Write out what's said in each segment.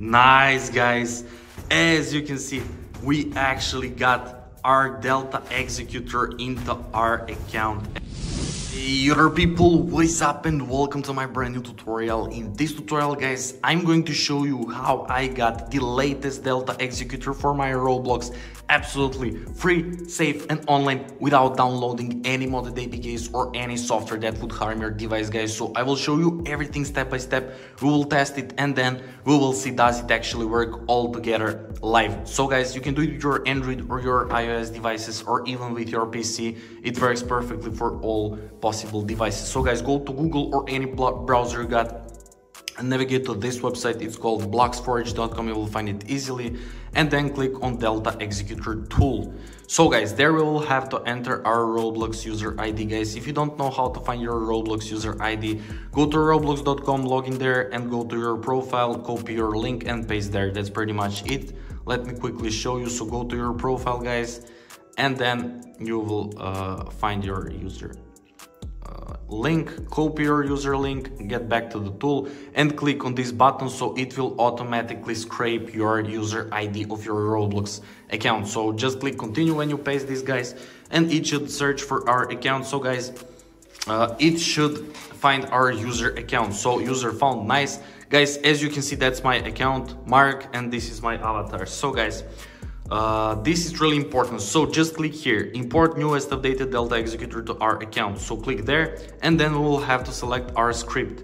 Nice guys, as you can see, we actually got our Delta Executor into our account. Yo people, what is up and welcome to my brand new tutorial. In this tutorial guys, I'm going to show you how I got the latest Delta Executor for my Roblox absolutely free, safe and online without downloading any modded APKs or any software that would harm your device guys. So I will show you everything step by step, we will test it and then we will see does it actually work all together live. So guys, you can do it with your Android or your iOS devices or even with your PC. It works perfectly for all possible devices. So guys, go to Google or any browser you got navigate to this website. It's called blocksforge.com, you will find it easily. And then click on delta executor tool. So guys there we will have to enter our roblox user id guys. If you don't know how to find your roblox user id go to roblox.com log in there and go to your profile copy your link and paste there. That's pretty much it. Let me quickly show you. So go to your profile guys and then you will uh, find your user link, copy your user link, get back to the tool and click on this button so it will automatically scrape your user ID of your Roblox account. So just click continue when you paste this guys and it should search for our account. So guys, uh, it should find our user account. So user found, nice. Guys, as you can see, that's my account, Mark, and this is my avatar. So guys, uh, this is really important. So just click here, import newest updated Delta executor to our account. So click there and then we will have to select our script.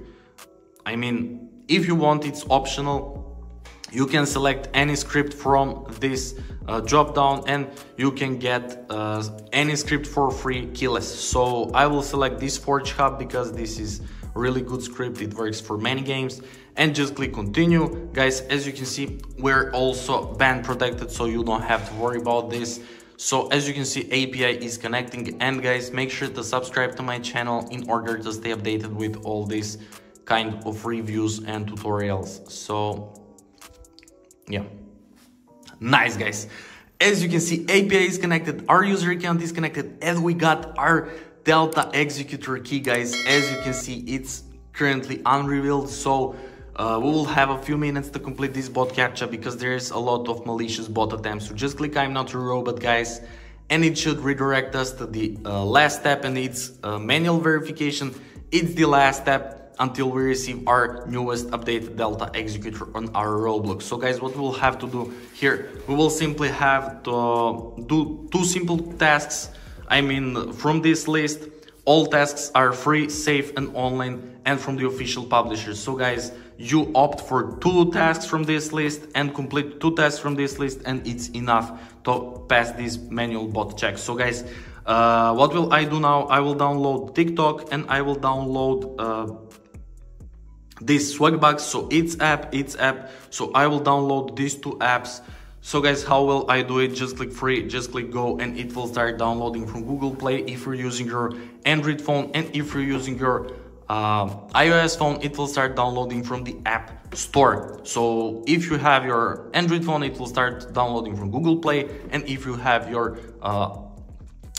I mean, if you want, it's optional. You can select any script from this uh, drop down and you can get uh, any script for free keyless. So I will select this Forge Hub because this is really good script. It works for many games and just click continue. Guys, as you can see, we're also band protected, so you don't have to worry about this. So as you can see, API is connecting and guys, make sure to subscribe to my channel in order to stay updated with all these kind of reviews and tutorials. So yeah, nice guys. As you can see, API is connected, our user account is connected, and we got our Delta Executor key, guys. As you can see, it's currently unrevealed, so uh, we will have a few minutes to complete this bot captcha because there's a lot of malicious bot attempts. So just click I'm not a robot guys and it should redirect us to the uh, last step and it's uh, manual verification. It's the last step until we receive our newest updated Delta executor on our Roblox. So guys, what we'll have to do here, we will simply have to do two simple tasks. I mean, from this list, all tasks are free, safe and online and from the official publishers. So guys, you opt for two tasks from this list and complete two tasks from this list and it's enough to pass this manual bot check. So guys, uh, what will I do now? I will download TikTok and I will download uh, this Swagbucks. So it's app, it's app. So I will download these two apps. So guys, how will I do it? Just click free, just click go and it will start downloading from Google Play if you're using your Android phone and if you're using your uh, iOS phone, it will start downloading from the App Store. So if you have your Android phone, it will start downloading from Google Play. And if you have your uh,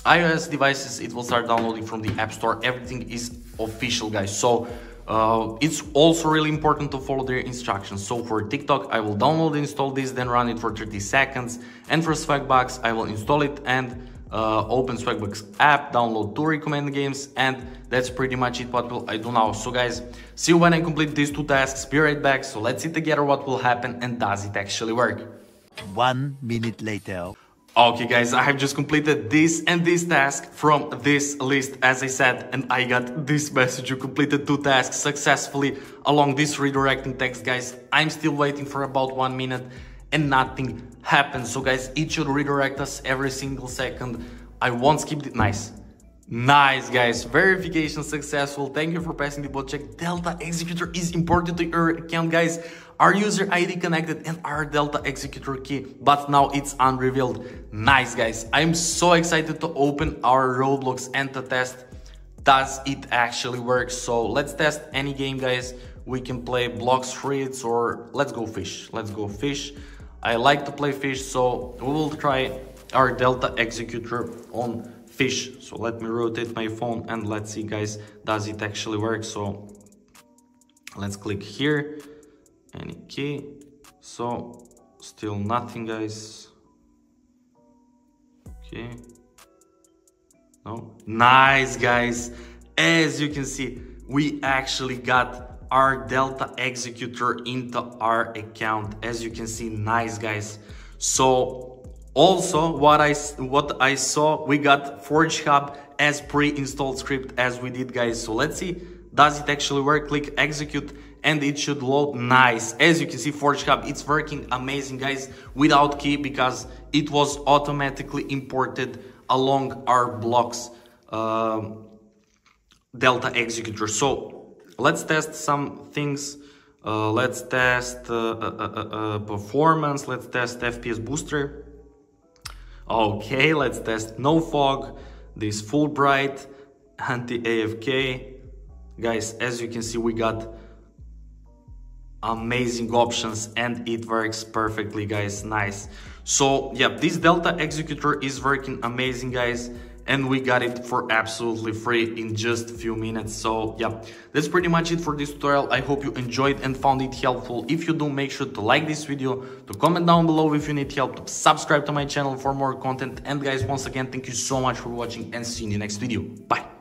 iOS devices, it will start downloading from the App Store. Everything is official, guys. So uh, it's also really important to follow their instructions. So for TikTok, I will download, install this, then run it for 30 seconds. And for Swagbucks, I will install it and uh, open Swagbucks app, download two recommended games, and that's pretty much it what will I do now. So guys, see you when I complete these two tasks, be right back, so let's see together what will happen and does it actually work. One minute later. Okay guys, I have just completed this and this task from this list as I said and I got this message, you completed two tasks successfully along this redirecting text guys. I'm still waiting for about one minute and nothing happens. So guys, it should redirect us every single second. I won't skip it. Nice. Nice, guys. Verification successful. Thank you for passing the bot check. Delta Executor is imported to your account, guys. Our user ID connected and our Delta Executor key, but now it's unrevealed. Nice, guys. I'm so excited to open our Roblox and to test does it actually work. So let's test any game, guys. We can play Blox Fruits or let's go Fisch. Let's go Fisch. I like to play Fisch, so we will try our Delta Executor on Fisch. So let me rotate my phone and let's see guys, does it actually work? So let's click here, any key, so still nothing guys. Okay. No. Nice guys. As you can see we actually got our delta executor into our account as you can see. Nice guys. So also what i what i saw we got forge hub as pre-installed script as we did guys. So let's see does it actually work? Click execute and it should load. Nice. As you can see forge hub it's working amazing guys without key because it was automatically imported along our blocks uh, delta executor. So let's test some things uh, let's test uh, uh, uh, uh, performance let's test fps booster. Okay let's test no fog this full bright anti afk guys as you can see we got amazing options and it works perfectly guys. Nice. So yeah this delta executor is working amazing guys and we got it for absolutely free in just a few minutes. So yeah that's pretty much it for this tutorial. I hope you enjoyed and found it helpful. If you do make sure to like this video to comment down below if you need help to subscribe to my channel for more content. And guys once again thank you so much for watching and see you in the next video. Bye